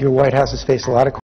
your White House has faced a lot of